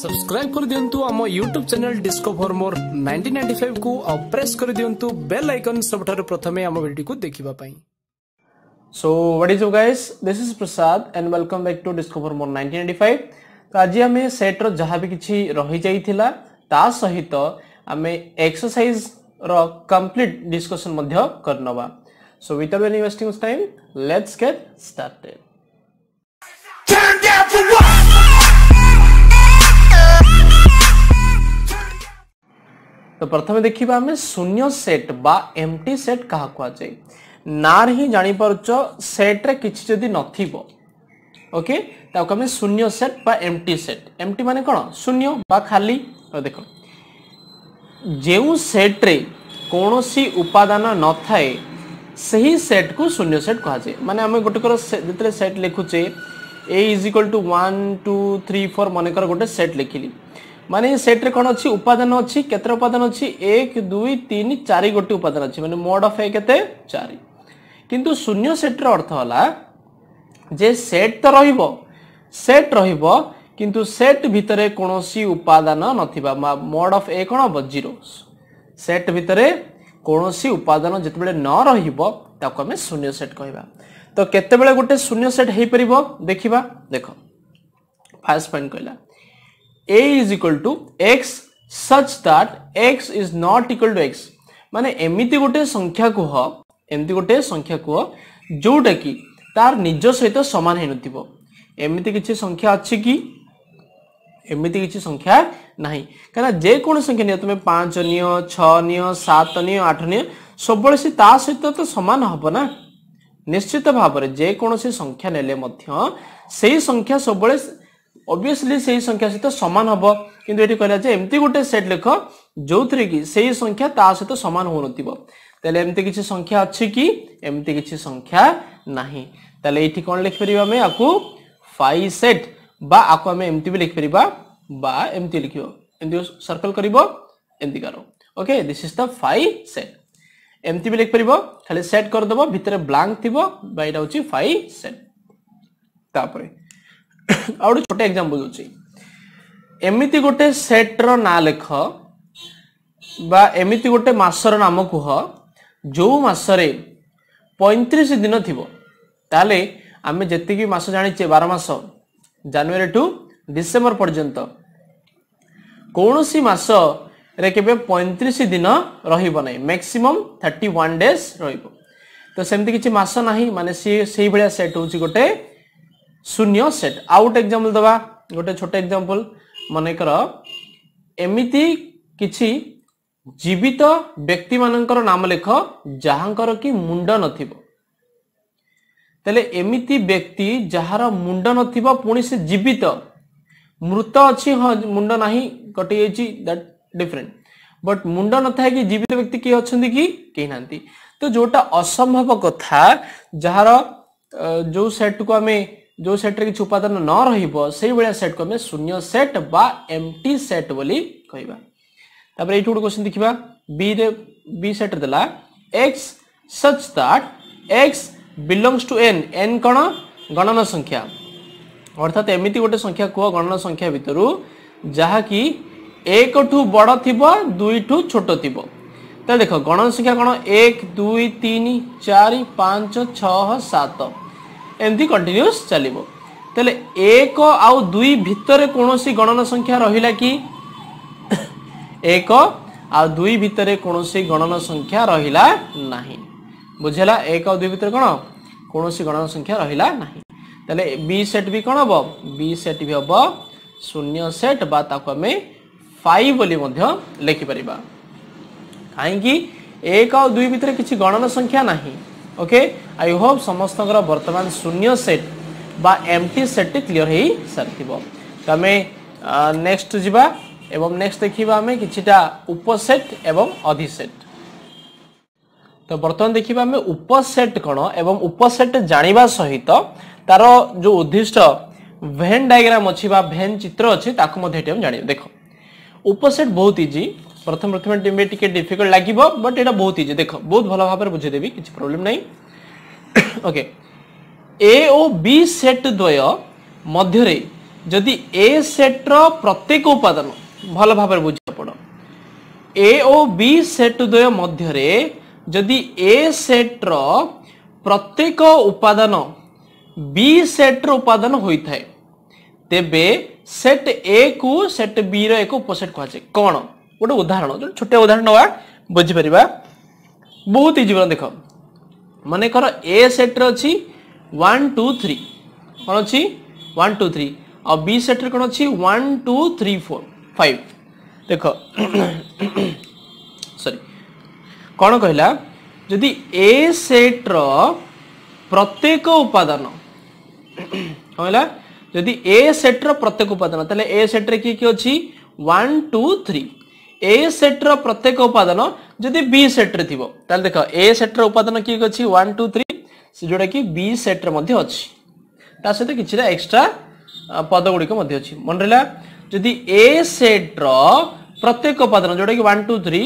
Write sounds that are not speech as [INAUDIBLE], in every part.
Subscribe ಕರಿದಿಯಂತು ನಮ್ಮ YouTube channel Discover More nineteen ninety five ಕು ଆଉ ପ୍ରେସ୍ କରିଦିଅନ୍ତୁ ବେଲ୍ ଆଇକନ୍ ସବୁଠାରୁ ପ୍ରଥମେ ଆମ ଭିଡ଼ିଓକୁ ଦେଖିବା ପାଇଁ so what is you guys this is Prasad and welcome back to Discover More nineteen ninety five ତ ଆଜି ଆମେ ସେଟ୍ର ଯାହା ବି କିଛି ରହିଯାଇଥିଲା ତା ସହିତ ଆମେ ଏକ୍ସରସାଇଜ୍ର କମ୍ପ୍ଲିଟ୍ ଡିସ୍କସନ୍ ମଧ୍ୟ କରିନେବା so without any wasting time let's get started Turn down for what? তো ପ୍ରଥମେ ଦେଖିବା ଆମେ ଶୂନ୍ୟ ସେଟ୍ ବା ଏମ୍ଟି ସେଟ୍ କାହା କୁହାଯାଏ ନାଁର ହିଁ ଜାଣିପାରୁଛ ସେଟ୍ରେ କିଛି ଯଦି ନଥିବ ଓକେ ତାକୁ ଆମେ ଶୂନ୍ୟ ସେଟ୍ ବା ଏମ୍ଟି ସେଟ୍ ଏମ୍ଟି ମାନେ କ'ଣ ଶୂନ୍ୟ ବା ଖାଲି ଦେଖ ଯେଉଁ ସେଟ୍ରେ କୌଣସି ଉପାଦାନ ନଥାଏ ସେହି ସେଟ୍କୁ ଶୂନ୍ୟ ସେଟ୍ କୁହାଯାଏ ମାନେ ଆମେ ଗୋଟେକର ଯେତେବେଳେ set ଲେଖୁଛେ A is equal to one two three four ମନେକର ଗୋଟେ ସେଟ୍ ଲେଖିଲି মানে সেটরে কোণ অছি উপাদান অছি কেতে উপাদান অছি 1 2 3 4 গোটি উপাদান অছি মানে মোড অফ এ কেতে 4 কিন্তু শূন্য সেটর অর্থ হলা যে সেট তো রহিব সেট রহিব কিন্তু সেট ভিতরে কোণসি উপাদান নথিবা মোড অফ এ কোণ হব 0 সেট ভিতরে কোণসি উপাদান যেতবেলে ন রহিব তাকু আমি শূন্য সেট কইবা তো কেতেবেলে গোটে শূন্য সেট হই পারিব দেখিবা দেখো ফার্স্ট পয়েন্ট কইলা a is equal to x such that x is not equal to x माने एमिति गोटे संख्या को एमिति गोटे संख्या को जोटा कि तार निज सहित समान हे नथिबो एमिति किछि संख्या अछि कि एमिति किछि संख्या नाही कना जे कोन संख्या नि तुमे 5 नियो 6 नियो 7 नियो 8 नियो सबले से ता सहित त तो समान हबो ना निश्चित भाबरे जे कोन से संख्या नेले मध्य सेही संख्या सबले অবভিয়াসলি সেই সংখ্যা সহ সমান হব কিন্তু এটি কহিলা যে এমতি গোটে সেট লেখ ଯେଉଁଥିରେ କି ସେଇ ସଂଖ୍ୟା ତା ସହିତ ସମାନ ହେଉନଥିବ ତାହେଲେ ଏମିତି କିଛି ସଂଖ୍ୟା ଅଛି କି ଏମିତି କିଛି ସଂଖ୍ୟା ନାହିଁ ତାହେଲେ ଏଇଠି କ'ଣ ଲେଖିପାରିବା ଆମେ ଆକୁ ଫାଇ ସେଟ୍ ବା ଆକୁ ଆମେ ଏମିତି ବି ଲେଖିପାରିବା ବା ଏମିତି ଲେଖିବ ଏମିତି ସର୍କଲ କରିବ ଏମିତିକାର okay this is the phi set ଏମିତି ବି ଲେଖିପାରିବ ଖାଲି ସେଟ୍ କରିଦେବ ଭିତରେ ବ୍ଲାଙ୍କ ଥିବ ବା ଏଇଟା ହେଉଛି ଫାଇ ସେଟ୍ ତାପରେ ଆଉ ଗୋଟେ ଛୋଟ ଏକ୍ଜାମ୍ପଲ୍ ଦେଉଛି ଏମିତି ଗୋଟେ ସେଟ୍ର ନାଁ ଲେଖ ବା ଏମିତି ଗୋଟେ ମାସର ନାମ କୁହ ଯେଉଁ ମାସରେ ପଇଁତିରିଶ ଦିନ ଥିବ ତାହେଲେ ଆମେ ଯେତିକି ମାସ ଜାଣିଛେ ବାର ମାସ ଜାନୁଆରୀ ଟୁ ଡିସେମ୍ବର ପର୍ଯ୍ୟନ୍ତ କୌଣସି ମାସରେ କେବେ ପଇଁତିରିଶ ଦିନ ରହିବ ନାହିଁ ମ୍ୟାକ୍ସିମମ୍ ଥାର୍ଟି ୱାନ୍ ଡେଜ୍ ରହିବ ତ ସେମିତି କିଛି ମାସ ନାହିଁ ମାନେ ସିଏ ସେଇଭଳିଆ ସେଟ୍ ହେଉଛି ଗୋଟେ शून्य सेट आउ गोटे एक्जाम्पल दवा गोटे छोट एक्जाम्पल মনেকর এমিতি কিছু জীবিত ব্যক্তি মানকর নাম লেখ যাহাঙ্কর কি মুন্ড নথিব তাহলে এমিতি ব্যক্তি যাহার মুন্ড নথিব পুনি সে জীবিত মৃত অছি হ্যাঁ মুন্ড নাহি কটি যাইছি দ্যাট ডিফরেন্ট বট মুন্ড নথাইকি জীবিত ব্যক্তি কি অছন্তি কি কেই নাহান্তি তো যোটা অসম্ভব কথা যাহার যে সেটকু আমি जो सेट्रे कि उपादान न रही सही भाया सेट को शून्य सेट बा एम सेट बोली कहवा ये गोटे क्वेश्चन देखा बी दे, B set they X such that X belongs to N N कौन गणना संख्या अर्थात एमती गोटे संख्या कह गणना संख्या भितर जहाँकि एक ठू बड़ थी दुई ठू छोट थी तो देख गणना संख्या कौन एक दुई तीन चार पच छत एमती कंटिन्यूस चलो तेरे एक आई भितर कौन सी गणन संख्या रहा कि एक आई भितर कौन सी गणन संख्या रहा ना बुझेगा एक आई भितर कौन कौन सी गणन संख्या रहा ना तेरे बी सेट भी कौन हम बी सेट भी हम शून्य सेट बामें फाइव बोली लिखिपर कहीं एक आई भितर कि गणन संख्या ना ওকে আই হোপ সমস্তଙ୍କର ବର୍ତ୍ତମାନ ଶୂନ୍ୟ ସେଟ୍ ବା ଏମ୍ଟି ସେଟ୍ଟି କ୍ଲିଅର୍ ହୋଇସାରିଥିବ ତ ଆମେ ନେକ୍ସଟ ଯିବା ଏବଂ ନେକ୍ସଟ ଦେଖିବା ଆମେ କିଛିଟା ଉପସେଟ୍ ଏବଂ ଅଧିସେଟ୍ ତ ବର୍ତ୍ତମାନ ଦେଖିବା ଆମେ ଉପସେଟ୍ କ'ଣ ଏବଂ ଉପସେଟ୍ ଜାଣିବା ସହିତ ତାର ଯେଉଁ ଉଦ୍ଦିଷ୍ଟ ଭେନ୍ ଡାଇଗ୍ରାମ୍ ଅଛି ବା ଭେନ୍ ଚିତ୍ର ଅଛି ତାକୁ ମଧ୍ୟ ଏଠି ଆମେ ଜାଣିବା ଦେଖ ଉପସେଟ୍ ବହୁତ ଇଜି প্রথম প্রথমে টিকে ডিফিকল্ট লাগিব বট এটা বহুত ইজি দেখ বহুত ভালো ভাবে বুঝিদেবি কিছু প্রোবলেম নাই ওকে এ ও বি সেট দ্বয় মধ্যে যদি এ সেট্র প্রত্যেক উপাদান ভালো ভাবে বুঝে পড়ো এ ও বি সেট দ্বয় মধ্যে যদি এ সেট্র প্রত্যেক উপাদান বি সেট্র উপাদান হয়ে থাকে তেবে সেট এ কু সেট বি র এক উপসেট কুহযায় কোণ गोटे उदाहरण जो छोटे उदाहरण ना बुझीपर बहुत इज बन देख मन कर ए सेट्रे अच्छी वन टू थ्री कौन अच्छी वन टू थ्री आ सेट्रे कौन अच्छी one two three four five देख सरी कौन कहला जदि ए सेट्र प्रत्येक उपादान कहला जदि ए सेट्र प्रत्येक उपादान तेल ए सेट्रे किए किए अच्छी वन टू थ्री এ সেট্র প্রত্যেক উপাদান যদি বি সেট্রে থিব তাহলে দেখ এ সেট্র উপাদান কি অছি ওয়ান টু থ্রি যেটা কি বি সেট্রে মধ্যে অছি তা সহ কিছুটা এক্সট্রা পদগুড়ি মধ্যে অছি মনে রহিলা যদি এ সেট্র প্রত্যেক উপাদান যেটা কি ওয়ান টু থ্রি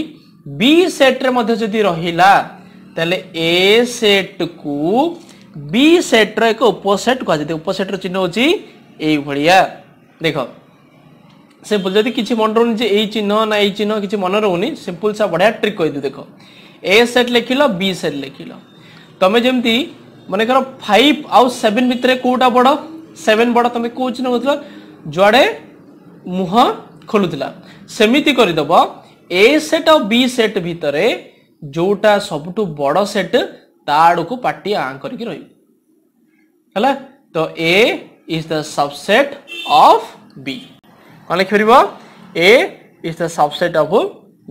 বি সেট্রে মধ্যে যদি রহিলা তাহলে এ সেট কু বি সেট্র এক উপসেট কুহযাই উপসেট্র চিহ্ন হচ্ছে এইভাবে দেখ ସିମ୍ପୁଲ ଯଦି କିଛି ମନେ ରହୁନି ଯେ ଏଇ ଚିହ୍ନ ନା ଏଇ ଚିହ୍ନ କିଛି ମନେ ରହୁନି ସିମ୍ପୁଲ ସା ବଢ଼ିଆ ଟ୍ରିକ୍ କହିଦେବି ଦେଖ ଏ ସେଟ୍ ଲେଖିଲ ବି ସେଟ୍ ଲେଖିଲ ତମେ ଯେମିତି ମନେକର ଫାଇଭ୍ ଆଉ ସେଭେନ୍ ଭିତରେ କେଉଁଟା ବଡ଼ ସେଭେନ୍ ବଡ଼ ତମେ କେଉଁ ଚିହ୍ନ କରୁଥିଲ ଯୁଆଡ଼େ ମୁହଁ ଖୋଲୁଥିଲା ସେମିତି କରିଦେବ ଏ ସେଟ୍ ଆଉ ବି ସେଟ୍ ଭିତରେ ଯେଉଁଟା ସବୁଠୁ ବଡ଼ ସେଟ୍ ତା ଆଡ଼କୁ ପାଟି ଆଁ କରିକି ରହିବ ହେଲା ତ A is the subset of B कौन लिखिपर A is the subset of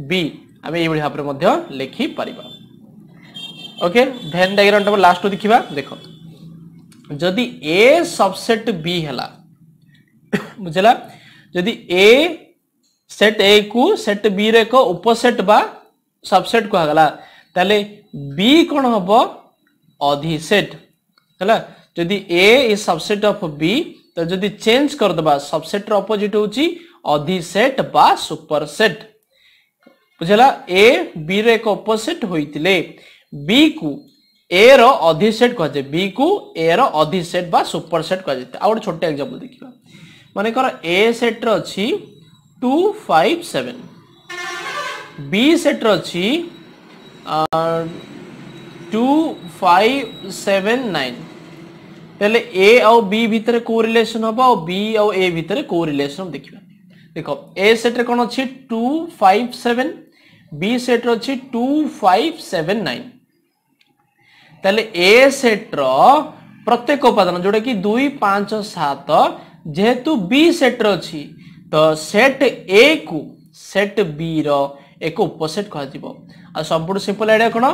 B आम ये भाव में लिखिपर okay Venn diagram time last को देखा देख जदि ए सबसेट बी है बुझला जदि ए सेट ए को सेट बी रे को उपसेट बा सबसेट को कहगला ताले बी कौन हम अधिसेट है जदि A is subset of B तो जदि चेंज कर दबा सबसेट रो अपोजिट होची अधि सेट बा सुपर सेट बुझला ए बी रे को अपोजिट होइतिले बी को ए रो अधि सेट कहजे बी को ए रो अधि सेट बा सुपर सेट कहजे तो आ छोटे एग्जांपल देखिबा माने कर ए सेट रो अछि 2 बी सेट रो अछि 2 তাহলে এ আউ বি ভিতরে কো রিলেশন হব আও বি আউ এ ভিতরে কো রিলেশন দেখিবা দেখো এ সেট রে কোন আছে 257 বি সেট রে আছে 2579 তাহলে এ সেট র প্রত্যেক উপাদান যেটা কি 2 5 7 যেহেতু বি সেট রে আছে তো সেট এ কো সেট বি র এক উপসেট দিব ଆଉ ସବୁଠୁ ସିମ୍ପଲ୍ ଆଇଡ଼ିଆ କ'ଣ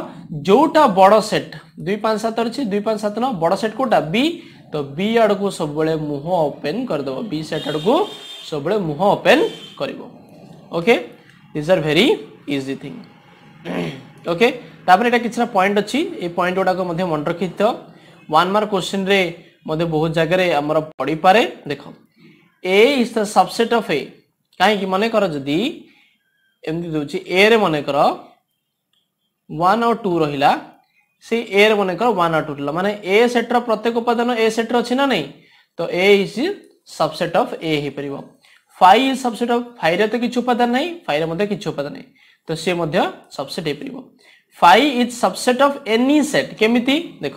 ଯେଉଁଟା ବଡ଼ ସେଟ୍ ଦୁଇ ପାଞ୍ଚ ସାତ ଅଛି ଦୁଇ ପାଞ୍ଚ ସାତ ନଅ ବଡ଼ ସେଟ୍ କେଉଁଟା ବି ତ ବି ଆଡ଼କୁ ସବୁବେଳେ ମୁହଁ ଓପେନ୍ କରିଦେବ ବି ସେଟ୍ ଆଡ଼କୁ ସବୁବେଳେ ମୁହଁ ଓପେନ୍ କରିବ okay this are very easy thing okay ତାପରେ ଏଇଟା କିଛିଟା ପଏଣ୍ଟ ଅଛି ଏ ପଏଣ୍ଟ ଗୁଡ଼ାକ ମଧ୍ୟ ମନେ ରଖିଥିବ ୱାନ୍ ମାର୍କ କୋଶ୍ଚିନ୍ରେ ମଧ୍ୟ ବହୁତ ଜାଗାରେ ଆମର ପଡ଼ିପାରେ ଦେଖ A is the subset of A କାହିଁକି ମନେକର ଯଦି ଏମିତି ଦେଉଛି ଏରେ ମନେକର ওয়ান ଆଉ ଟୁ ରହିଲା ସେ ଏ ରେ ମନେକର ୱାନ୍ ଆଉ ଟୁ ରହିଲା ମାନେ ଏ ସେଟ୍ର ପ୍ରତ୍ୟେକ ଉପାଦାନ ଏ ସେଟ୍ରେ ଅଛି ନା ନାହିଁ ତ A is subset of A ହେଇପାରିବ ফাই সবসেট অফ ফাইরে তো কিছু উপাদান নাই ফাইরে মধ্যে কিছু উপাদান নাই তো সে মধ্যে সবসেট হয়ে পড়িব phi is subset of any set কেমিতি দেখ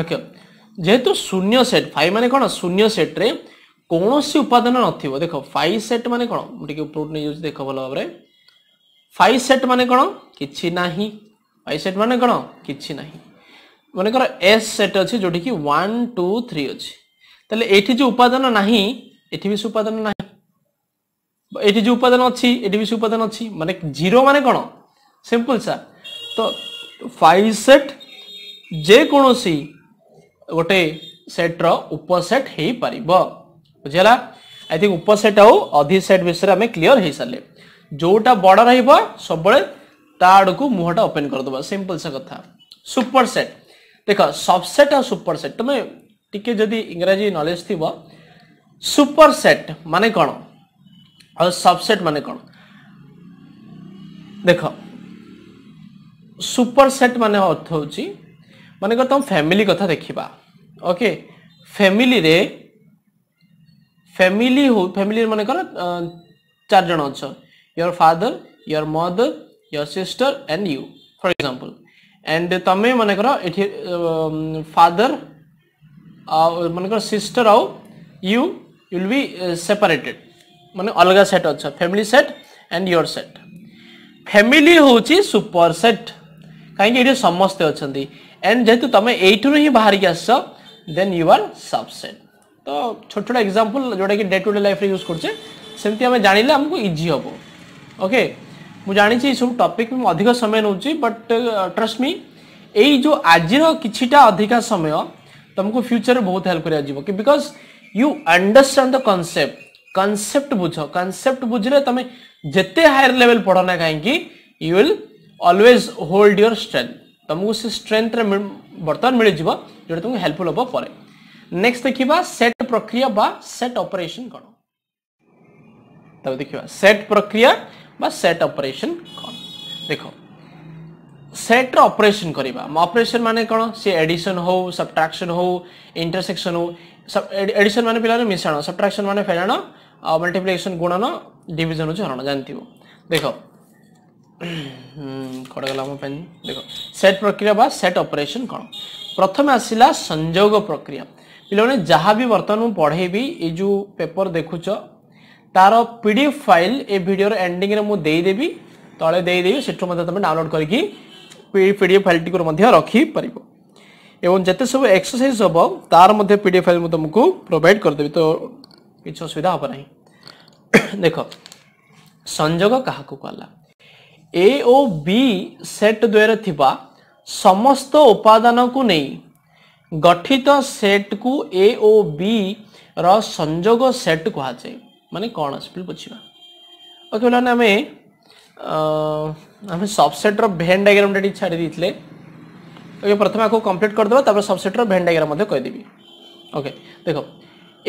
ওকে যেহেতু শূন্য সেট ফাই মানে কোন শূন্য সেট রে କୌଣସି ଉପାଦାନ ନଥିବ ଦେଖ ଫାଇ ସେଟ୍ ମାନେ କ'ଣ ମୁଁ ଟିକେ ଉପରକୁ ନେଇଯାଉଛି ଦେଖ ଭଲ ଭାବରେ ଫାଇ ସେଟ୍ ମାନେ କ'ଣ କିଛି ନାହିଁ ଫାଇ ସେଟ୍ ମାନେ କ'ଣ କିଛି ନାହିଁ ମନେକର ଏସ୍ ସେଟ୍ ଅଛି ଯେଉଁଠିକି ୱାନ୍ ଟୁ ଥ୍ରୀ ଅଛି ତାହେଲେ ଏଇଠି ଯେଉଁ ଉପାଦାନ ନାହିଁ ଏଠି ବି ସେ ଉପାଦାନ ନାହିଁ ଏଠି ଯେଉଁ ଉପାଦାନ ଅଛି ଏଠି ବି ସେ ଉପାଦାନ ଅଛି ମାନେ ଜିରୋ ମାନେ କ'ଣ ସିମ୍ପଲ୍ ସାର୍ ତ ଫାଇ ସେଟ୍ ଯେକୌଣସି ଗୋଟେ ସେଟ୍ର ଉପସେଟ୍ ହେଇପାରିବ बुझेगा आई थिंक उप सेट आधी सेट विषय में क्लीयर हो सारे जोटा बड़ रब आड़ मुहटा ओपेन करदे सिंपल से कथ सुपर सेट देख सबसेट आ सुपर सेट तुम्हें टी जी इंग्राजी नलेज थी सुपर सेट मान कौन सबसेट मान कौन देख सुपर सेट मान अर्थ हो मान तुम फैमिली कथा देखा ओके फैमिली रे फैमिली हो फैमिली मन कर चार जन अच your father your mother your sister and you for example and तुम मन कर फादर मन कर सिस्टर आउ यू विल बी सेपरेटेड मान अलग सेट अच family set and your set family हूँ सुपर सेट कहीं समस्ते अच्छा एंड जेहेतु तुम यही बाहर आस देन यू आर सबसेट तो छोट छोट एक्जामपल जोटा कि day to day life use करमती आम जान लें आमको इजी हे ओके मुझे सब टपिक अधिक समय नौ बट ट्रस्ट मी यही आज कि अधिका समय तुमको फ्यूचर में बहुत help because you understand the concept concept बुझ कनसेप्ट बुझे तुम जिते हायर लेवल पढ़ो ना कहीं you will always hold your strength तुमको से स्ट्रेन्थ बर्तमान मिल जाव जो तुमको हेल्पफुल हम पर नेक्स्ट देखा सेट प्रक्रिया बा सेट ऑपरेशन कौन तब देखा सेट प्रक्रिया बा सेट ऑपरेशन कौन देखो सेट ऑपरेशन करवा ऑपरेशन माने कौन सी एडिशन हो सब्ट्राक्शन हो इंटरसेक्शन हो सब एडिशन माने पिलाने मिशाण सब्ट्राक्शन माने फेलाण मल्टीप्लिकेशन गुणन डिविजन हो हरण जानती हो देख हम्म, पेन देख सेट प्रक्रिया बा सेट ऑपरेशन कौन प्रथम आसला संजोग प्रक्रिया ପିଲାମାନେ ଯାହା ବି ବର୍ତ୍ତମାନ ମୁଁ ପଢ଼େଇବି ଏ ଯେଉଁ ପେପର ଦେଖୁଛ ତାର ପି ଡି ଏଫ୍ ଫାଇଲ୍ ଏ ଭିଡ଼ିଓର ଏଣ୍ଡିଂରେ ମୁଁ ଦେଇଦେବି ତଳେ ଦେଇଦେବି ସେଠୁ ମଧ୍ୟ ତୁମେ ଡାଉନଲୋଡ୍ କରିକି ପି ଡି ଏଫ୍ ଫାଇଲ୍ଟିକୁ ମଧ୍ୟ ରଖିପାରିବ ଏବଂ ଯେତେ ସବୁ ଏକ୍ସରସାଇଜ୍ ହେବ ତାର ମଧ୍ୟ ପି ଡି ଏଫ୍ ଫାଇଲ୍ ମୁଁ ତୁମକୁ ପ୍ରୋଭାଇଡ଼ କରିଦେବି ତ କିଛି ଅସୁବିଧା ହେବ ନାହିଁ ଦେଖ ସଂଯୋଗ କାହାକୁ କହିଲା ଏ ଓ ବି ସେଟ୍ ଦ୍ୱୟରେ ଥିବା ସମସ୍ତ ଉପାଦାନକୁ ନେଇ गठित सेट कु ए ओ बी रोग सेट कहा जाए मान कौन सिंपल पूछा ओके बोला आम आम सबसेट रेन डायग्राम छाड़ी ओके प्रथम आपको कंप्लीट कर करदेव सबसेट रेन डायग्राम कहीदेवि ओके देख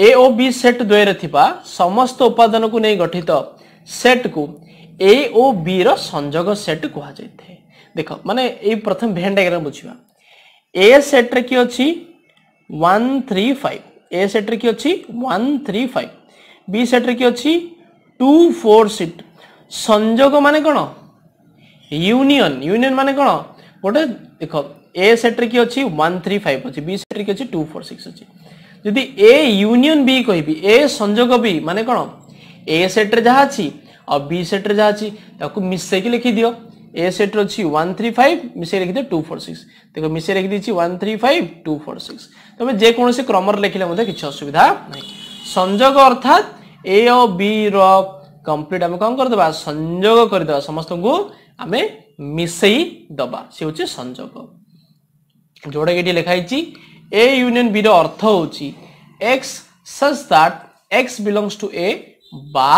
ए ओ बी सेट द्वयर या समस्त उपादान को नहीं गठित सेट कु ए ओ बी रोग सेट कहुए देख मान ये प्रथम भेन डायग्राम बुझा ए सेट्रे कि अच्छी वन थ्री फाइव ए सेट्रे कि अच्छी वन थ्री फाइव बी सेट्रे कि अच्छी टू फोर सीट संजोग मान कौन यूनियन यूनियन मान कौन गोटे देख ए सेट्रे कि अच्छी वन थ्री फाइव अच्छी बी सेट्रे कि अच्छी टू फोर सिक्स अच्छी जदि ए यूनियन बी कह ए संजोग बी मान कौन ए सेट्रे जहाँ अच्छी आ बी सेट्रे जहाँ अच्छी मिसेक लिखिदि এ সেট অছি ওয়ান থ্রি ফাইভ মিশাই লিখিদিও টু ফোর সিক্স দেখ মিশাই লিখিদিছি one three five two four six তুমি যেকোনসি ক্রমরে লিখিলে মধ্যে কিছু অসুবিধা নাই সংযোগ অর্থাৎ এ ও বি র কমপ্লিট আমি কম করিদেবা সংযোগ করিদেবা সমস্তଙ୍କୁ আমি মিশাই দেবা সে হচ্ছে সংযোগ ଯୋଉଟାକି ଏଠି ଲେଖା ହେଇଛି ଏ ୟୁନିୟନ ବିର ଅର୍ଥ ହେଉଛି x such that x belongs to A ବା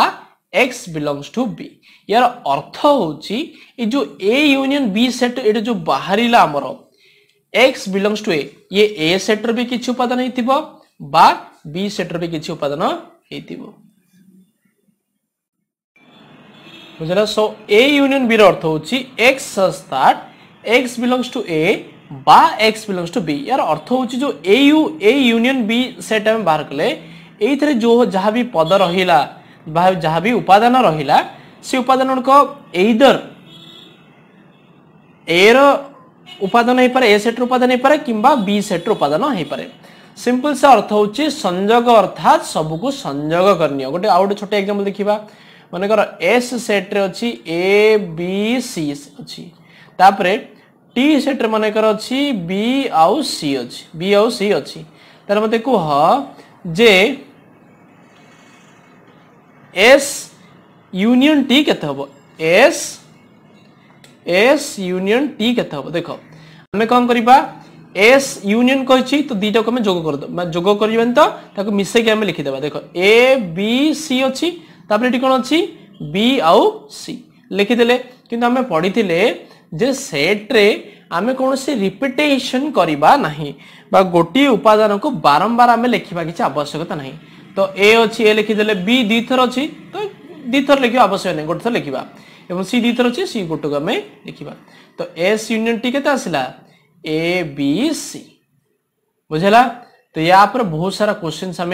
ଏକ୍ସ ବିଲଙ୍ଗସ୍ ଟୁ ବି ୟାର ଅର୍ଥ ହେଉଛି ଏ ଯେଉଁ ଏ ୟୁନିୟନ୍ ବି ସେଟ୍ ଏଇଟା ଯେଉଁ ବାହାରିଲା ଆମର ଏକ୍ସ ବିଲଙ୍ଗସ୍ ଟୁ ଏ ଇଏ ଏ ସେଟ୍ର ବି କିଛି ଉପାଦାନ ହେଇଥିବ ବା ବି ସେଟ୍ର ବି କିଛି ଉପାଦାନ ହେଇଥିବ বুঝলা সো এ ইউনিয়ন বির অর্থ হচ্ছে x such that x belongs to A বা এক্স বিলংস টু বি ইয়ার অর্থ হচ্ছে যে A U A union B set আমি বাহার কলে এইথিরে যে যা বি পদ রহিলা বা যা বি উপাদান রহিলা से उपादान गुड़क एइदर ए उपादान हो पारे ए सेट उपादान हो पारे कि बी सेट उपादान हो पाए सिंपल से अर्थ हूँ संजोग अर्थात सबको संजोग करनी गोटे आउ गए छोटे एक्जाम्पल देखा मन कर एस सेट्रे अच्छी ए बी सी अच्छी तापर टी सेट्रे मनकर अच्छी बी आउ सी अच्छी बी आउ सी अच्छी तार मत कह जे एस यूनियन टी के हबो एस एस यूनियन टी केते हबो देखो कौन करिबा एस यूनियन कहि तो दीटा को हमें जोग कर जोग करबन तो ताको मिसे के हमें ए बी सी अच्छी ये कौन अच्छी अछि बी आउ सी लिखि देले किंतु पढ़ी थिले जे सेट आम कौन रिपिटेसन करवा गोटे उपादान को बारंबार आम लिखा किसी आवश्यकता ना तो ए अच्छी ए लिखीदे बी दी थर अच्छी तो দুইথর লিখবা আবশ্যক নাই গোটে থর লিখবা এবং সি अच्छे सी गोटे को आम लिखा तो एस यूनियन टी के आसला ए बी सी बुझेगा तो या पर बहुत सारा क्वेश्चन आम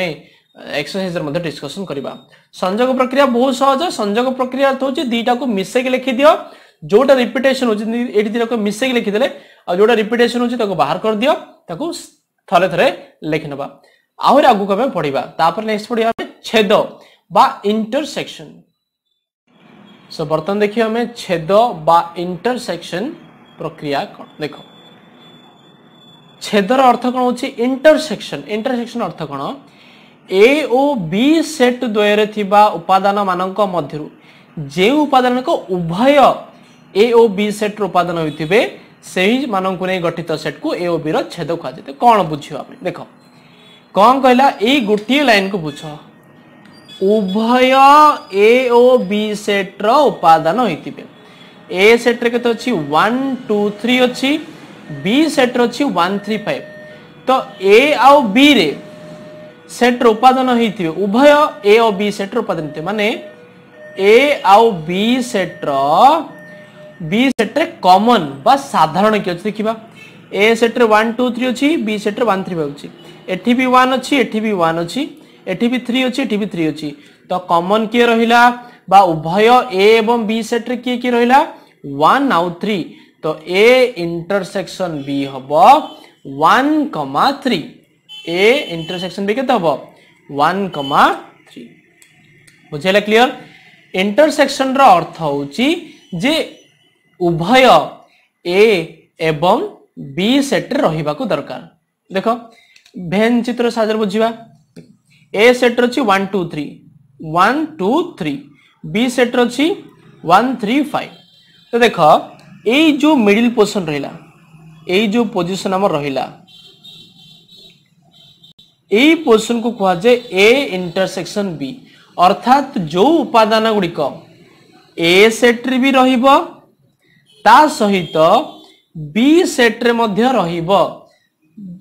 एक्सरसाइज डिस्कसन करवा संजोग प्रक्रिया बहुत सहज संजोग प्रक्रिया अर्थ हो दीटा को मिसेक लिखिदि जोटा रिपिटेसन होती दीटा को मिसेक लिखीदे आ जोटा रिपिटेसन हो बाहर कर दियो थे थे लिखने आहरी आगे आम पढ़ा नेक्स्ट पढ़ा छेद বা ইন্টারসেকশন সো বর্তমান দেখি আমি ছেদ বা ইন্টারসেকশন প্রক্রিয়া দেখ ছেদর অর্থ কোণ হচ্ছে ইন্টারসেকশন ইন্টারসেকশন অর্থ কোণ এ ও বি সেট দ্বয়ের থিবা উপাদান মানক মধ্যরু যে উপাদানক উভয় এ ও বি সেট উপাদান হইতিবে সেই মানকু নেই গঠিত সেট সেটকু এ ও বি র ছেদ কুয়া যায় কোণ বুঝিবা আমি দেখো কোণ কইলা এই গোটিয়ে লাইন কু বুঝ ଉଭୟ ଏ ଓ ବି ସେଟ୍ର ଉପାଦାନ ହୋଇଥିବେ ଏ ସେଟ୍ରେ କେତେ ଅଛି ୱାନ୍ ଟୁ ଥ୍ରୀ ଅଛି ବି ସେଟ୍ରେ ଅଛି ୱାନ୍ ଥ୍ରୀ ଫାଇଭ୍ ତ ଏ ଆଉ ବିରେ ସେଟ୍ର ଉପାଦାନ ହୋଇଥିବେ ଉଭୟ ଏ ଓ ବି ସେଟ୍ର ଉପାଦାନ ହୋଇଥିବେ ମାନେ ଏ ଆଉ ବି ସେଟ୍ର ବି ସେଟ୍ରେ କମନ୍ ବା ସାଧାରଣ କିଏ ଅଛି ଦେଖିବା ଏ ସେଟ୍ରେ ୱାନ୍ ଟୁ ଥ୍ରୀ ଅଛି ବି ସେଟ୍ରେ ୱାନ୍ ଥ୍ରୀ ଫାଇଭ୍ ଅଛି ଏଠି ବି ୱାନ୍ ଅଛି ଏଠି ବି ୱାନ୍ ଅଛି एटी थ्री अच्छी एटी थ्री अच्छी तो कमन किए रहा उभय एवं बी सेट रे किए किए रहा वाउ थ्री तो ए इंटरसेक्शन बी हम one comma three A intersection B के हम वन कमा थ्री बुझे क्लीयर इंटरसेक्शन रर्थ हो उभय एवं बी सेट रे रहा दरकार देख भेन चित्र सा बुझा ए सेट अच्छी one two three one two three B set अच्छी वन थ्री फाइव तो देख यही जो मिडिल पोजिशन रहा जो पोजिशन आम रहा पोजिशन को कह जाए ए इंटरसेक्शन बी अर्थात जो उपादान गुड़िक ए सेट्रे भी रही सहित बी सेट्रे मध्य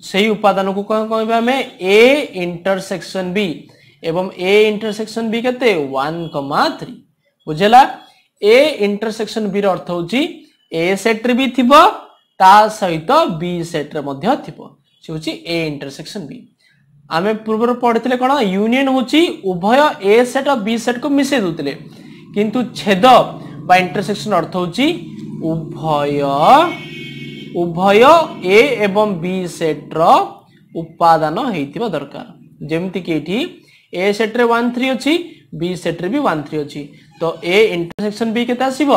ସେହି ଉପାଦାନକୁ କ'ଣ କହିବା ଆମେ ଏ ଇଣ୍ଟରସେକ୍ସନ୍ ବି ଏବଂ ଏ ଇଣ୍ଟରସେକ୍ସନ୍ ବି କେତେ ୱାନ୍ କମା ଥ୍ରୀ ବୁଝିଲା ଏ ଇଣ୍ଟରସେକ୍ସନ୍ ବିର ଅର୍ଥ ହେଉଛି ଏ ସେଟ୍ରେ ବି ଥିବ ତା ସହିତ ବି ସେଟ୍ରେ ମଧ୍ୟ ଥିବ ସେ ହେଉଛି ଏ ଇଣ୍ଟରସେକ୍ସନ୍ ବି ଆମେ ପୂର୍ବରୁ ପଢ଼ିଥିଲେ କ'ଣ ୟୁନିୟନ୍ ହେଉଛି ଉଭୟ ଏ ସେଟ୍ ଆଉ ବି ସେଟ୍କୁ ମିଶାଇ ଦେଉଥିଲେ କିନ୍ତୁ ଛେଦ বা ଇଣ୍ଟରସେକ୍ସନ୍ ଅର୍ଥ ହେଉଛି ଉଭୟ ଉଭୟ ଏ ଏବଂ ବି ସେଟ୍ର ଉପାଦାନ ହେଇଥିବା ଦରକାର ଯେମିତିକି ଏଠି ଏ ସେଟ୍ରେ ୱାନ୍ ଥ୍ରୀ ଅଛି ବି ସେଟ୍ରେ ବି ୱାନ୍ ଥ୍ରୀ ଅଛି ତ ଏ ଇଣ୍ଟରସେକ୍ସନ୍ ବି କେତେ ଆସିବ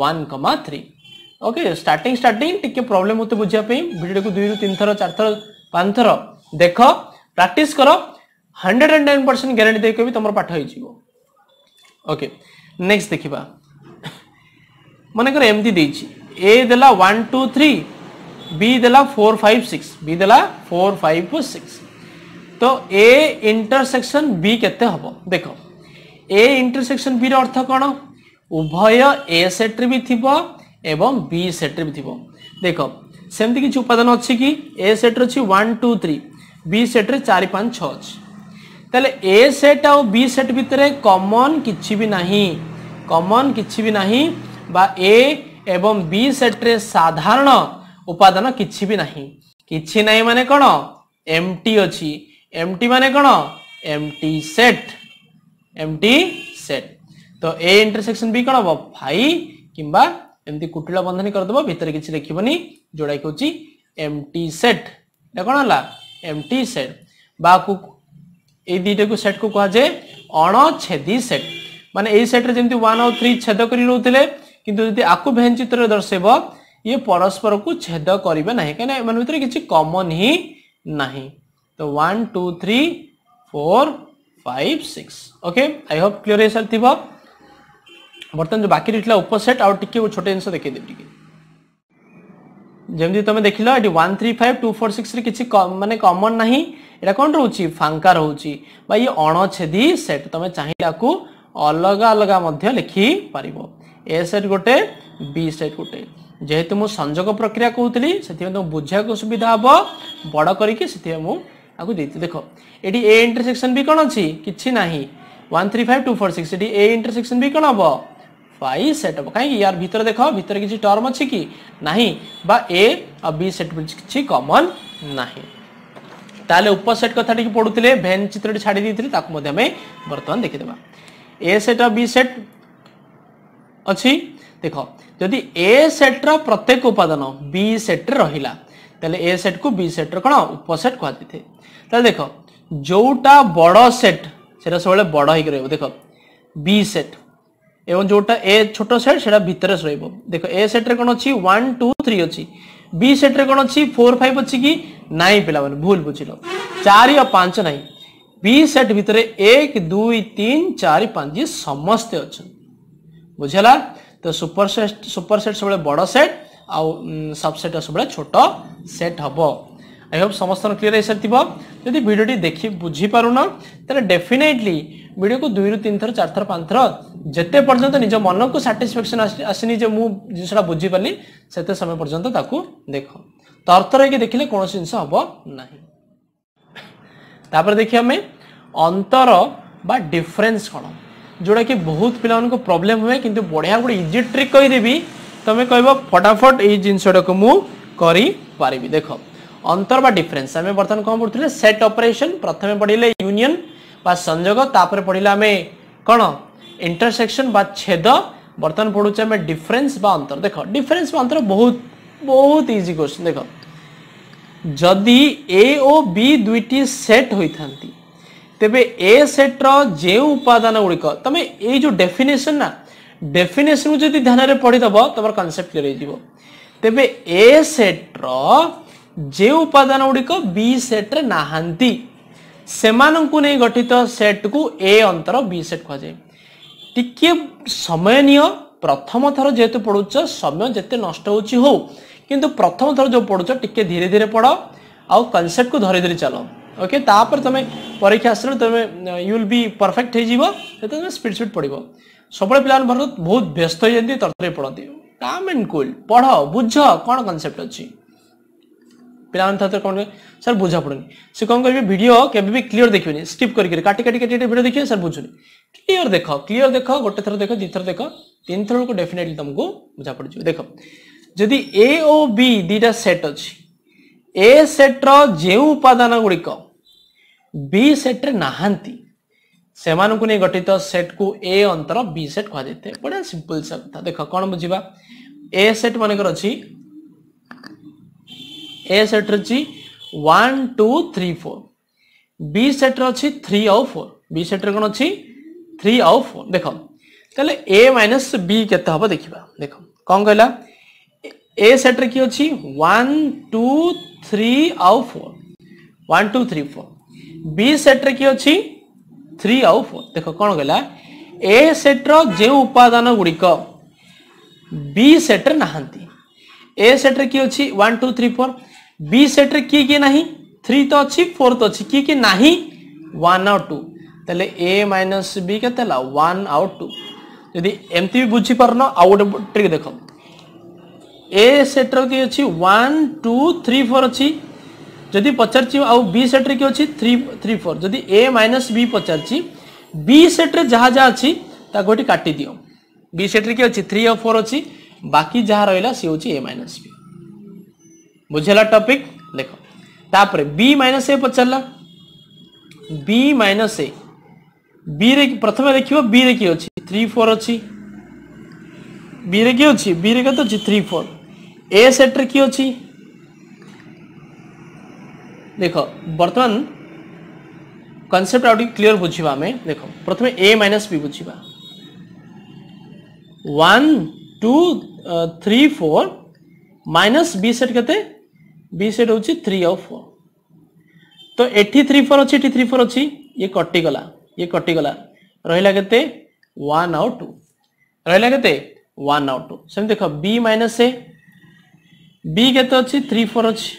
one comma three okay starting starting ଟିକେ ପ୍ରୋବ୍ଲେମ୍ ମୋତେ ବୁଝିବା ପାଇଁ ଭିଡ଼ିଓକୁ ଦୁଇରୁ ତିନି ଥର ଚାରି ଥର ପାଞ୍ଚ ଥର ଦେଖ ପ୍ରାକ୍ଟିସ୍ କର hundred and nine percent guarantee ଦେଇକି ବି ତୁମର ପାଠ ହେଇଯିବ ଓକେ ନେକ୍ସଟ ଦେଖିବା ମନେକର ଏମିତି ଦେଇଛି ए देला वन टू थ्री बी देला फोर फाइव सिक्स बी देला फोर फाइव सिक्स तो ए इंटरसेक्शन बी के हम देख ए इंटरसेक्शन बी अर्थ कौन उभय ए सेट्रे भी थी एवं बी सेट्रे भी थी देख सेमती किसी उपादान अच्छी कि ए सेट्रे अच्छी वन टू थ्री बी सेट्रे चार पाँच छ अच्छी तेल ए सेट आउ बी सेट भितर कमन किसी भी ना किसी भी ना ए এবং ବି ସେଟ୍ରେ ସାଧାରଣ ଉପାଦାନ କିଛି ବି ନାହିଁ କିଛି ନାହିଁ ମାନେ କ'ଣ ଏମ୍ଟି ଅଛି ଏମ୍ଟି ମାନେ କ'ଣ ଏମ୍ଟି ସେଟ୍ ଏମ୍ଟି ସେଟ୍ ତ ଏ ଇଣ୍ଟରସେକ୍ସନ୍ ବି କ'ଣ ହେବ ଫାଇ କିମ୍ବା ଏମିତି କୁଟିଳ ବନ୍ଧନୀ କରିଦେବ ଭିତରେ କିଛି ଦେଖିବନି ଯୋଉଟାକି ହେଉଛି ଏମ୍ଟି ସେଟ୍ এটা কোণ হল এমটি সেট বা এই দুইটাকে সেট কু কুহযায়ে অণছেদী সেট মানে এই সেট্রে যেমন ওয়ান আউ থ্রি ছেদ করে রোলে କିନ୍ତୁ ଯଦି ଆକୁ ଭେନ୍ ଚିତ୍ରରେ ଦର୍ଶାଇବ ଇଏ ପରସ୍ପରକୁ ଛେଦ କରିବେ ନାହିଁ କାହିଁକିନା ଏମାନଙ୍କ ଭିତରେ କିଛି କମନ୍ ही ନାହିଁ तो one two three four five six okay I hope clear है सर थी जो बाकी रही उपसेट आउ टे छोटे जिन देखीदे टे जमी तुम देख ली one three five two four six किसी मानने कमन ना यहाँ कौन रोच फांका रोच ये अणछेदी सेट तुम चाहिए अलग अलग लिखिपार ଏ ସେଟ୍ ଗୋଟେ ବି ସେଟ୍ ଗୋଟେ ଯେହେତୁ ମୁଁ ସଂଯୋଗ ପ୍ରକ୍ରିୟା କହୁଥିଲି ସେଥିପାଇଁ ତୁମକୁ ବୁଝିବାକୁ ସୁବିଧା ହେବ ବଡ଼ କରିକି ସେଥିପାଇଁ ମୁଁ ଆକୁ ଦେଇଥିଲି ଦେଖ ଏଠି ଏ ଇଣ୍ଟରସେକ୍ସନ୍ ବି କ'ଣ ଅଛି କିଛି ନାହିଁ one three five two four six এটি এ ইন্টরসেকশন বি কোণ হব ফাইভ সেট হব কাহি ইয়ার ভিতরে দেখ ভিতরে কিছু টর্ম অছি কি না বা এ আর বি সেট কিছু কমন না তাহলে উপসেট কথাটি পড়ুলে ভেন চিত্রটি ছাড়ি দিয়ে তাকে আমি বর্তমান দেখিদেবা এ সেট আর বি সেট ଅଛି ଦେଖ ଯଦି ଏ ସେଟ୍ର ପ୍ରତ୍ୟେକ ଉପାଦାନ ବି ସେଟ୍ରେ ରହିଲା ତାହେଲେ ଏ ସେଟ୍କୁ ବି ସେଟ୍ର କ'ଣ ଉପସେଟ୍ କୁହାଯାଇଥାଏ ତାହେଲେ ଦେଖ ଯେଉଁଟା ବଡ଼ ସେଟ୍ সেটা সবুলে বড় হয়ে রহব দেখ বি সেট এবং যেটা এ ছোট সেট সেটা ভিতরে রহব দেখ এ সেট্রে কোণ অছি ওয়ান টু থ্রি অছি বি সেট্রে কোণ অছি ফোর ফাইভ অছি কি নাই পিলা মানে ভুল বুঝিল চারি আর পাঁচ নাই বি সেট ভিতরে এক দুই তিন চারি পাঁচ সমস্তে অনেক ବୁଝିଗଲା ତ ସୁପର ସେଟ୍ ସୁପର ସେଟ୍ ସବୁବେଳେ ବଡ଼ ସେଟ୍ ଆଉ ସବସେଟ୍ଟା ସବୁବେଳେ ଛୋଟ ସେଟ୍ ହେବ ଆଇ ହୋପ୍ ସମସ୍ତଙ୍କର କ୍ଲିୟର ହେଇସାରିଥିବ ଯଦି ଭିଡ଼ିଓଟି ଦେଖି ବୁଝିପାରୁନ ତାହେଲେ ଡେଫିନେଟଲି ଭିଡ଼ିଓକୁ ଦୁଇରୁ ତିନି ଥର ଚାରି ଥର ପାଞ୍ଚ ଥର ଯେତେ ପର୍ଯ୍ୟନ୍ତ ନିଜ ମନକୁ ସାଟିସ୍ଫ୍ୟାକ୍ସନ୍ ଆସିନି ଯେ ମୁଁ ଜିନିଷଟା ବୁଝିପାରିଲି ସେତେ ସମୟ ପର୍ଯ୍ୟନ୍ତ ତାକୁ ଦେଖ ତରତର ହେଇକି ଦେଖିଲେ କୌଣସି ଜିନିଷ ହେବ ନାହିଁ ତାପରେ ଦେଖିବା ଆମେ ଅନ୍ତର ବା ଡିଫରେନ୍ସ କ'ଣ जोटा कि बहुत पाने प्रोब्लेम हुए कि बढ़िया गोटे इजी ट्रिक कहीदेवी तुम्हें कह फटाफट ये जिनसटा को मुझे देख अंतर बा डिफरेन्स आम बर्तमान कौन पढ़ुले सेट अपरेसन प्रथम पढ़ले यूनियन बा संजोग पढ़ले आम कौन इंटरसेक्शन छेद बर्तमान पढ़ुचे डिफरेन्स अंतर देख डिफरेन्स अंतर बहुत बहुत इजी क्वेश्चन देख जदि ए ओ बी दुईटी सेट होती ତେବେ ଏ ସେଟ୍ର ଯେଉଁ ଉପାଦାନ ଗୁଡ଼ିକ ତମେ ଏଇ ଯେଉଁ ଡେଫିନେସନ୍ ନା ଡେଫିନେସନ୍କୁ ଯଦି ଧ୍ୟାନରେ ପଢ଼ିଦେବ ତମର କନସେପ୍ଟ କ୍ଲିୟର ହେଇଯିବ ତେବେ ଏ ସେଟ୍ର ଯେଉଁ ଉପାଦାନ ଗୁଡ଼ିକ ବି ସେଟ୍ରେ ନାହାନ୍ତି ସେମାନଙ୍କୁ ନେଇ ଗଠିତ ସେଟ୍କୁ ଏ ଅନ୍ତର ବି ସେଟ୍ କୁହାଯାଏ ଟିକିଏ ସମୟ ନିଅ ପ୍ରଥମ ଥର ଯେହେତୁ ପଢ଼ୁଛ ସମୟ ଯେତେ ନଷ୍ଟ ହେଉଛି ହଉ କିନ୍ତୁ ପ୍ରଥମ ଥର ଯେଉଁ ପଢ଼ୁଛ ଟିକିଏ ଧୀରେ ଧୀରେ ପଢ଼ ଆଉ କନସେପ୍ଟକୁ ଧରି ଧରି ଚାଲ ओके तापर तुम परीक्षा आस तुम यू विल बी परफेक्ट हो तुम स्पीड स्पीड पढ़ सब पे बहुत व्यस्त हो जाती तरतरे पढ़ती काम एंड कुल पढ़ बुझ कौन कनसेप्ट अच्छी पे थर तो कौन सर बुझा पड़ी से कौन करेंगे भिड के क्लीयर देखिए स्किप करके काटि काटि काटि भिड देखिए सर बुझुनि क्लीयर देख क्लीयर देख गोटे थर देख दिथर थर देख तीन थर को डेफिनेटली तुमको बुझा पड़ देख जदि ए ओ बी सेट अच्छी ए सेट्र जो उपादान गुड़िक बी सेट रे नहांती सेमान को नहीं गठित सेट को ए अंतर बी सेट कह देते बड़ा सिंपल सा था देख कौन बुझा ए सेट मन कर अच्छी ए सेट अच्छी one two three four B set अच्छी थ्री आउ फोर बी सेट रे कौन अच्छी थ्री आउ फोर देख ते ए माइनस बी के हम देखा देख कौन कहला ए सेट रे कि अच्छी वन टू थ्री आउ four one two three four B সেট্রে কি অছি থ্রি আউ ফোর দেখ কোণ কলা এ সেট্র যে উপাদান গুড়িক বি সেট্রে না এ সেট্রে কি অছি one two three four B সেট্রে কি কি না থ্রি তো অছি ফোর তো অছি কি কি না ওয়ান আউ টু তাহলে এ মাইনস বি কেতে হল ওয়ান আউ টু যদি এমতি বি বুঝিপারন আউ গোটে ট্রিক দেখ এ সেট্র কি অছি ওয়ান টু থ্রি ফোর অছি जदि पचार सेट्रे कि अच्छी थ्री थ्री फोर जदि ए माइनस बी पचार सेट्रे जहाँ जहाँ अच्छी गोटे काटि दि बी सेट्रे कि अच्छी थ्री और फोर अच्छी बाकी जहाँ रहा सी हूँ ए माइनस बी बुझेगा टपिक देख तापर बी माइनस ए पचार बी माइनस ए बी रे प्रथम देख बी रे कि अच्छी थ्री फोर अच्छी बी रे कि अच्छी बी रे कत अच्छी थ्री फोर ए सेट्रे कि अच्छी देख बर्तमान कनसेप्ट आउ क्लीयर बुझा देख प्रथम ए माइनस बी बुझा one two three four minus B set के बी सेट हूँ थ्री आउ फोर तो ये थ्री फोर अच्छी थ्री फोर अच्छी ये कटिगला ये कटिगला रहा के आउ टू रहा के आउ टू सेम देख बी माइनस ए बी के थ्री फोर अच्छी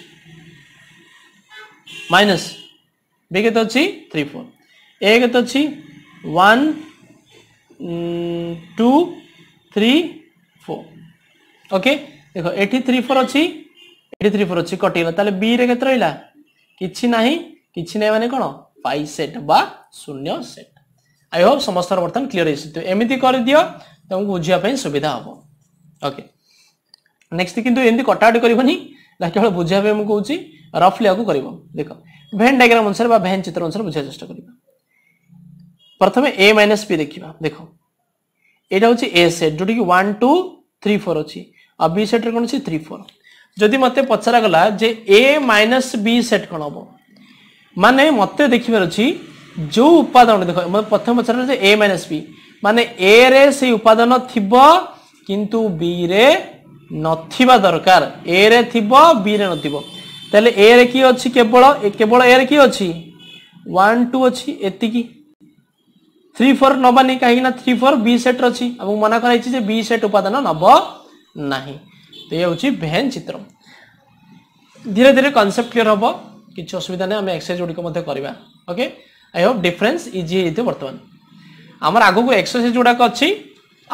माइनस बी के अच्छी थ्री फोर ए के अच्छी one two three four okay देख ये थ्री फोर अच्छी ये थ्री फोर अच्छी कटिगला तेल बी रे के रहा कि ना कि ना मैंने कौन फाइव सेट बा शून्य सेट आई होप समस्त बर्तमान क्लीयर हो एमती कर दि तुमको बुझापी सुविधा हम ओके नेक्स्ट कितु एमती कटाकटी करनी केवल बुझापी मुझे कौन ରଫଲି ଆକୁ କରିବ ଦେଖ ଭେନ୍ ଡାଇଗ୍ରାମ ଅନୁସାରେ ବା ଭେନ୍ ଚିତ୍ର ଅନୁସାରେ ବୁଝିବା ଚେଷ୍ଟା କରିବା ପ୍ରଥମେ ଏ ମାଇନସ୍ ପି ଦେଖିବା ଦେଖ ଏଇଟା ହେଉଛି ଏ ସେଟ୍ ଯେଉଁଟାକି ୱାନ୍ ଟୁ থ্রি ফোর অছি আর বি সেট্রে কোণ আছে থ্রি ফোর যদি মতো পচারা গলা যে এ মাইনস বি সেট কোণ হব মানে মতো দেখবার অছি যে উপাদান দেখ প্রথমে পচারা যে এ মাইনস বি মানে এ রে সেই উপাদান থিব কিন্তু বি রে নথিবা দরকার এ রে থিব বি রে নথিব তাহলে এ রে কি অছি কেবল কেবল এ রে কি অছি 1 2 অছি এতিকি 3 4 নবানি কাহি না 3 4 বি সেট অছি এবং মনা করা হইছে যে বি সেট উপাদান নব নাহি তো এ হচ্ছে ভেন চিত্র ধীরে ধীরে কনসেপ্ট ক্লিয়ার হব কিছু অসুবিধা নাই আমি এক্সারসাইজ গুড়ি মধ্যে করিবা okay I hope difference easy হইতে বর্তমান আমার আগুক এক্সারসাইজ গুড়াক অছি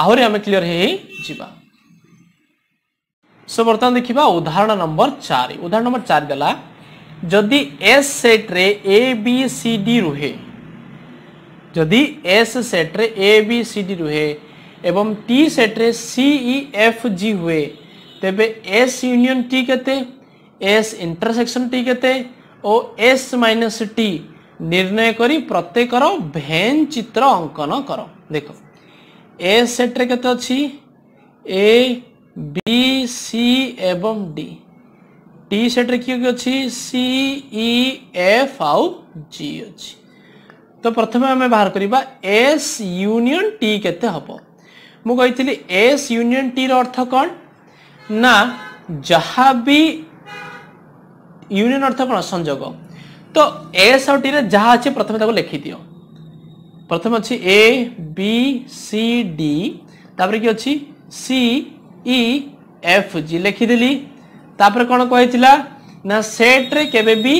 আহরি আমি ক্লিয়ার হে যা सो बर्तमान देखा उदाहरण नंबर चार उदाहरण नंबर चार देला जदि एस सेट्रे ए बी सी डी रुहे जदि एस सेट्रे ए बी सी डी रुहे एवं टी सेट्रे सीई एफ जी हुए तेबे एस यूनियन टी केते एस इंटरसेक्शन टी केते ଓ ଏସ୍ ମାଇନସ୍ ଟି ନିର୍ଣ୍ଣୟ କରି ପ୍ରତ୍ୟେକର ଭେନ୍ ଚିତ୍ର ଅଙ୍କନ କର ଦେଖ ଏ ସେଟ୍ରେ କେତେ अच्छी ए बी সি এবং ডি টি সেটরে কি অছি সি ই এফ আউ জি অছি তো প্রথমে আমি বাহার করিবা এস ইউনিয়ন টি কেতে হব মু কইଥିଲି এস ইউনিয়ন টি র অর্থ কোন না যাহা বি ইউনিয়ন অর্থ কোন সংযোগ তো এস আউ টি রে যাহা আছে প্রথমে তাকে লিখি দিও প্রথমে আছে এ বি সি ডি তারপরে কি আছে সি ই एफ जी लिखिदी ତାପରେ କ'ଣ କହିଥିଲା ନା ସେଟ୍ରେ କେବେ ବି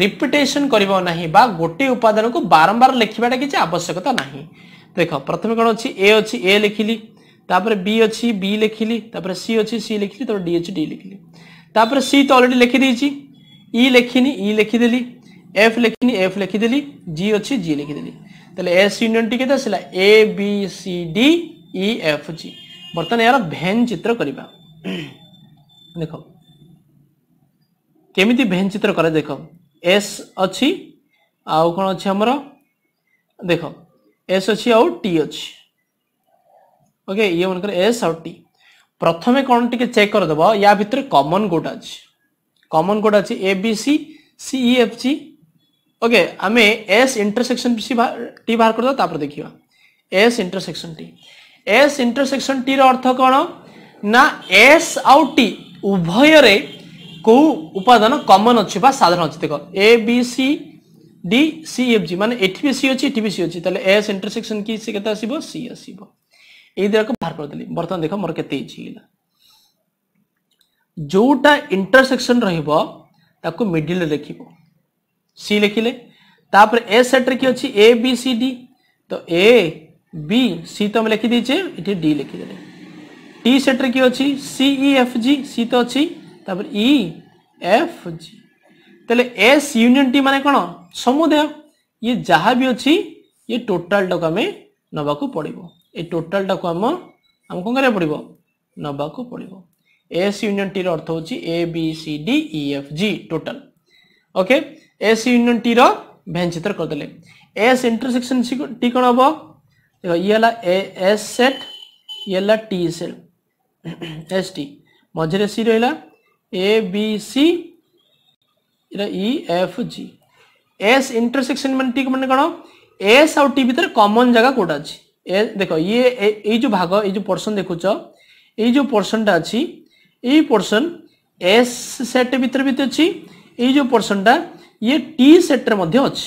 ରିପିଟେସନ୍ କରିବ ନାହିଁ ବା ଗୋଟିଏ ଉପାଦାନକୁ ବାରମ୍ବାର ଲେଖିବାଟା କିଛି ଆବଶ୍ୟକତା ନାହିଁ ଦେଖ ପ୍ରଥମେ କ'ଣ ଅଛି ଏ ଅଛି ଏ ଲେଖିଲି ତାପରେ ବି ଅଛି ବି ଲେଖିଲି ତାପରେ ସି ଅଛି ସି ଲେଖିଲି ତାପରେ ଡି ଅଛି ଡି ଲେଖିଲି ତାପରେ ସି ତ ଅଲରେଡ଼ି ଲେଖିଦେଇଛି ଇ ଲେଖିନି ଇ ଲେଖିଦେଲି ଏଫ୍ ଲେଖିନି ଏଫ୍ ଲେଖିଦେଲି ଜି ଅଛି ଜି ଲେଖିଦେଲି ତାହେଲେ ଏସ୍ ୟୁନିୟନ୍ଟି କେତେ ଆସିଲା A B C D E F G ବର୍ତ୍ତମାନ ଏହାର ଭେନ୍ ଚିତ୍ର କରିବା [CLEARS THROAT] देख केमी भेन चित्र करा देख एस अच्छी आउ कौन अच्छे आमर देख एस अच्छी आउ टी अच्छी ओके ये मन कर एस आउ टी प्रथम कौन टी चेक करदेव या भितर कमन गोटा अच्छे कमन गोटा अच्छे A B C C E F G okay आम एस इंटरसेक्शन टी बाहर करदे देखा S intersection T S intersection T रर्थ कौन ନା ଏସ୍ ଆଉ ଟି ଉଭୟରେ କେଉଁ ଉପାଦାନ କମନ୍ ଅଛି ବା ସାଧାରଣ ଅଛି ଦେଖ A B C D C F G ମାନେ ଏଠି ବି ସି ଅଛି ଏଠି ବି ସି ଅଛି ତାହେଲେ ଏସ୍ ଇଣ୍ଟରସେକ୍ସନ୍ କି ସେ କେତେ ଆସିବ ସି ଆସିବ ଏଇ ଦୁଇଟାକୁ ବାହାର କରିଦେଲି ବର୍ତ୍ତମାନ ଦେଖ ମୋର କେତେ ଇଜି ହେଇଗଲା ଯେଉଁଟା ଇଣ୍ଟରସେକ୍ସନ୍ ରହିବ ତାକୁ ମିଡ଼ିଲ୍ରେ ଲେଖିବ ସି ଲେଖିଲେ ତାପରେ ଏ ସେଟ୍ରେ କି ଅଛି ଏ ବି ସି ଡି ତ ଏ ବି ସି ତ ଆମେ ଲେଖିଦେଇଛେ ଏଠି ଡି ଲେଖିଦେଲେ टी सेट रे C E F G C तो अच्छी तापर एफ जी तले एस यूनियन टी मान कौन समुदाय ये जहां भी अच्छी ये टोटल डक हमें नबा को पड़िबो ए टोटल डक हम हम को करे पड़िबो एस यूनियन टी अर्थ हो B C D E F G total okay S union T रो भेन चित्र कर एस इंटरसेक्शन टी कौन हबो देखो ये एस सेट ये टी सेट এস টি ମଝିରେ ସି ରହିଲା ଏ ବି ସି ଏଇଟା E F G S intersection ମାନେ ଠିକ୍ ମାନେ କ'ଣ ଏସ୍ ଆଉ ଟି ଭିତରେ କମନ୍ ଜାଗା କେଉଁଟା ଅଛି ଏ ଦେଖ ଇଏ ଏଇ ଯେଉଁ ଭାଗ ଏଇ ଯେଉଁ ପର୍ସନ୍ ଦେଖୁଛ ଏଇ ଯେଉଁ ପର୍ସନ୍ଟା ଅଛି ଏଇ ପର୍ସନ୍ ଏସ୍ ସେଟ୍ ଭିତରେ ବି ଅଛି ଏଇ ଯେଉଁ ପର୍ସନ୍ଟା ଇଏ ଟି ସେଟ୍ରେ ମଧ୍ୟ ଅଛି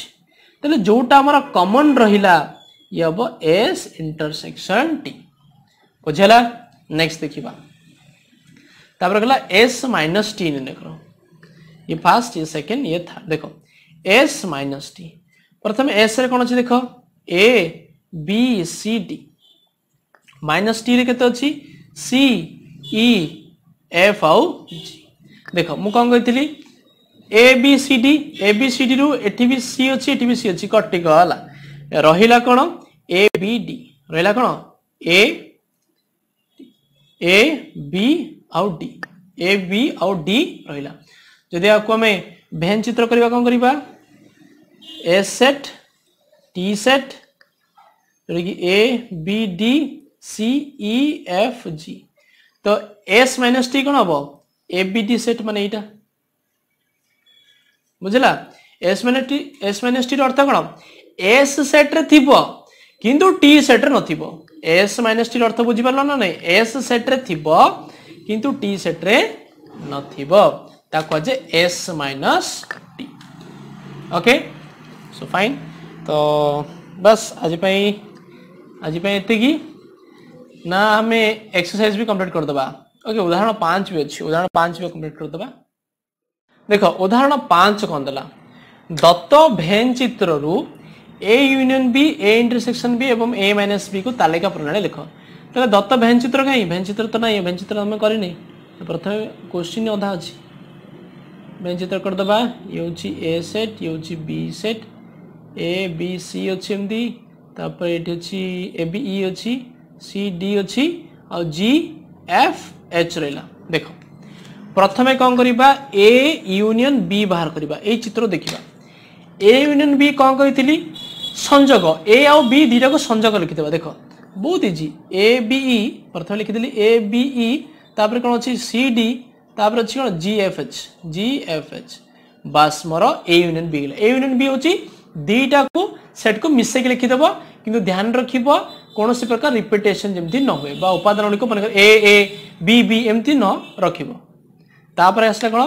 ତାହେଲେ ଯେଉଁଟା ଆମର କମନ୍ ରହିଲା ଇଏ ହେବ ଏସ୍ ଇଣ୍ଟରସେକ୍ସନ୍ ଟି ବୁଝିହେଲା नेक्स्ट देखा ତାପରେ କହିଲା ଏସ୍ ମାଇନସ୍ ଟି ନିର୍ଣ୍ଣୟ କର ଇଏ ଫାର୍ଷ୍ଟ ଇଏ ସେକେଣ୍ଡ ଇଏ ଥାର୍ଡ ଦେଖ ଏସ୍ ମାଇନସ୍ ଟି ପ୍ରଥମେ ଏସ୍ରେ କ'ଣ ଅଛି ଦେଖ A B C D minus ଟିରେ କେତେ ଅଛି ସି ଇ ଏଫ୍ ଆଉ ଜି ଦେଖ ମୁଁ କ'ଣ କହିଥିଲି A B C D A B C ଡିରୁ ଏଠି ବି ସି ଅଛି ଏଠି ବି ସି ଅଛି କଟିଗଲା ରହିଲା କ'ଣ ଏ ବି ଡି ରହିଲା କ'ଣ ଏ ए बी आउ डी ए बी आउ डी रहा जदि आपको हमें भेन चित्र करवा कौन करवा ए सेट टी सेट जोटा कि A B D C E F G तो एस माइनस टी कौन हम ए बी डी सेट मान यहाँ बुझला S minus T S minus T अर्थ कौन एस सेट्रे थी किंतु टी सेट्रे न एस माइनस टी अर्थ बुझ ना ना एस सेट्रे थी कि टी सेट्रे नाजे S minus T okay so fine तो बस आज आज की ना आम एक्सरसाइज भी कम्प्लीट करदे ओके उदाहरण पांच भी अच्छे उदाहरण पांच भी कम्प्लीट कर देख उदाहरण पांच कौन दे दत्त भेन चित्र रूप A union B A intersection B एवं ए माइनस बी को तालिका प्रणाली लिख तो दत्त भेन चित्र कहीं भेन चित्र तो ना भेन चित्र आम करनी प्रथम क्वेश्चन अधा अच्छी भेन चित्र करदे ये हूँ ए सेट ये हूँ B set A B C अच्छी एमती तापर ये अच्छी ए बी ई अच्छी सी डी अच्छी आ जी एफ एच रहा देख प्रथम कौन करवा ए यूनियन बी बाहर करवा ये चित्र देखा ए यूनियन बी कौन कही ସଂଯୋଗ ଏ ଆଉ ବି ଦୁଇଟାକୁ ସଂଯୋଗ ଲେଖିଦେବା ଦେଖ ବହୁତ ଇଜି ଏ ବିଇ ପ୍ରଥମେ ଲେଖିଦେଲି ଏ ବିଇ ତାପରେ କ'ଣ ଅଛି ସି ଡି ତାପରେ ଅଛି କ'ଣ G F H G F H ବାସ୍ ମୋର A union B A union ବି ହେଉଛି ଦୁଇଟାକୁ ସେଟ୍କୁ ମିଶେଇକି ଲେଖିଦେବ କିନ୍ତୁ ଧ୍ୟାନ ରଖିବ କୌଣସି ପ୍ରକାର ରିପିଟେସନ୍ ଯେମିତି ନ ହୁଏ ବା ଉପାଦାନ ଗୁଡ଼ିକ ମନେକର ଏ ଏ ବି ବି ଏମିତି ନ ରଖିବ ତାପରେ ଆସିଲା କ'ଣ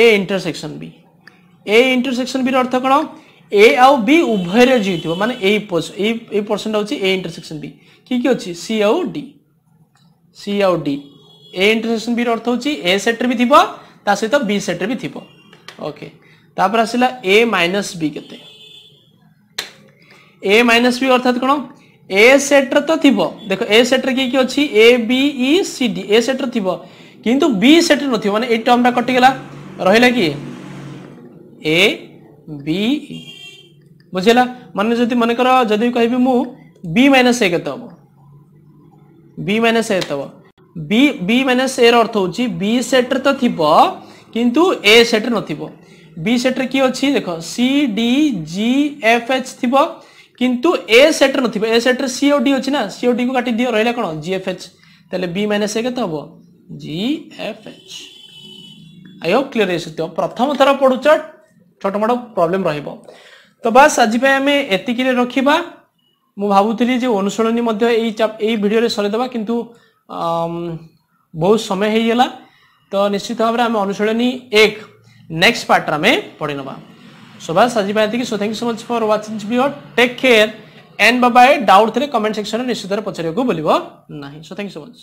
ଏ ଇଣ୍ଟରସେକ୍ସନ୍ ବି ଏ ଇଣ୍ଟରସେକ୍ସନ୍ ବିର ଅର୍ଥ କ'ଣ ए आउ बी ଉଭୟରେ ଜି ଥିବ ମାନେ ଏଇ ଏଇ ଏଇ ପର୍ସେଣ୍ଟ ହେଉଛି ଏ ଇଣ୍ଟରସେକ୍ସନ୍ ବି କି କି ଅଛି ସି ଆଉ ଡି ସି ଆଉ ଡି ଏ ଇଣ୍ଟରସେକ୍ସନ୍ ବିର ଅର୍ଥ ହେଉଛି ଏ ସେଟ୍ରେ ବି ଥିବ ତା ସହିତ ବି ସେଟ୍ରେ ବି ଥିବ ଓକେ ତାପରେ ଆସିଲା ଏ ମାଇନସ୍ ବି କେତେ ଏ ମାଇନସ୍ ବି ଅର୍ଥାତ୍ କ'ଣ ଏ ସେଟ୍ରେ ତ ଥିବ ଦେଖ ଏ ସେଟ୍ରେ କିଏ କିଏ ଅଛି ଏ ବି ଇ ସି ଡି ଏ ସେଟ୍ରେ ଥିବ କିନ୍ତୁ ବି ସେଟ୍ରେ ନଥିବ ମାନେ ଏଇ ଟର୍ମଟା କଟିଗଲା ରହିଲା କିଏ ଏ ବି ଇ ବୁଝିଲା ମାନେ ଯଦି ମନେକର ଯଦି କହିବି ମୁଁ ବି ମାଇନସ୍ ଏ କେତେ ହେବ ବି ମାଇନସ୍ ଏ କେତେ ହେବ ବି ବି ମାଇନସ୍ ଏର ଅର୍ଥ ହେଉଛି ବି ସେଟ୍ରେ ତ ଥିବ କିନ୍ତୁ ଏ ସେଟ୍ରେ ନଥିବ ବି ସେଟ୍ରେ କିଏ ଅଛି ଦେଖ C D G F H ଥିବ কিন্তু এ সেটরে নথিব এ সেটরে সিও ডি অছি না সিও ডি কো কাটি দিও রহিলা কোন জিএফএচ তাহলে বি মাইনাস এ কত হবো জিএফএচ আই হোপ ক্লিয়ার এসে প্রথম থর পড়ুছ ছোট মোট প্রবলেম রহব তো বাস আজ আমি এতিকিরে রখিবা ମୁଁ ଭାବୁଥିଲି ଯେ ଅନୁଶୀଳନୀ ମଧ୍ୟ ଏଇ ଏଇ ଭିଡ଼ିଓରେ ସରେଇଦେବା କିନ୍ତୁ ବହୁତ ସମୟ ହେଇଗଲା ତ ନିଶ୍ଚିତ ଭାବରେ ଆମେ ଅନୁଶୀଳନୀ ଏକ ନେକ୍ସଟ ପାର୍ଟରେ ଆମେ ପଢ଼ି ନେବା ସୋ ବାସ୍ ଆଜି ପାଇଁ ଏତିକି so thank so much for watching video take care and ବାବା ଏ ଡାଉଟ୍ ଥିଲେ କମେଣ୍ଟ ସେକ୍ସନରେ ନିଶ୍ଚିତରେ ପଚାରିବାକୁ ଭୁଲିବ ନାହିଁ ସୋ ଥ୍ୟାଙ୍କ ସୋ ମଚ୍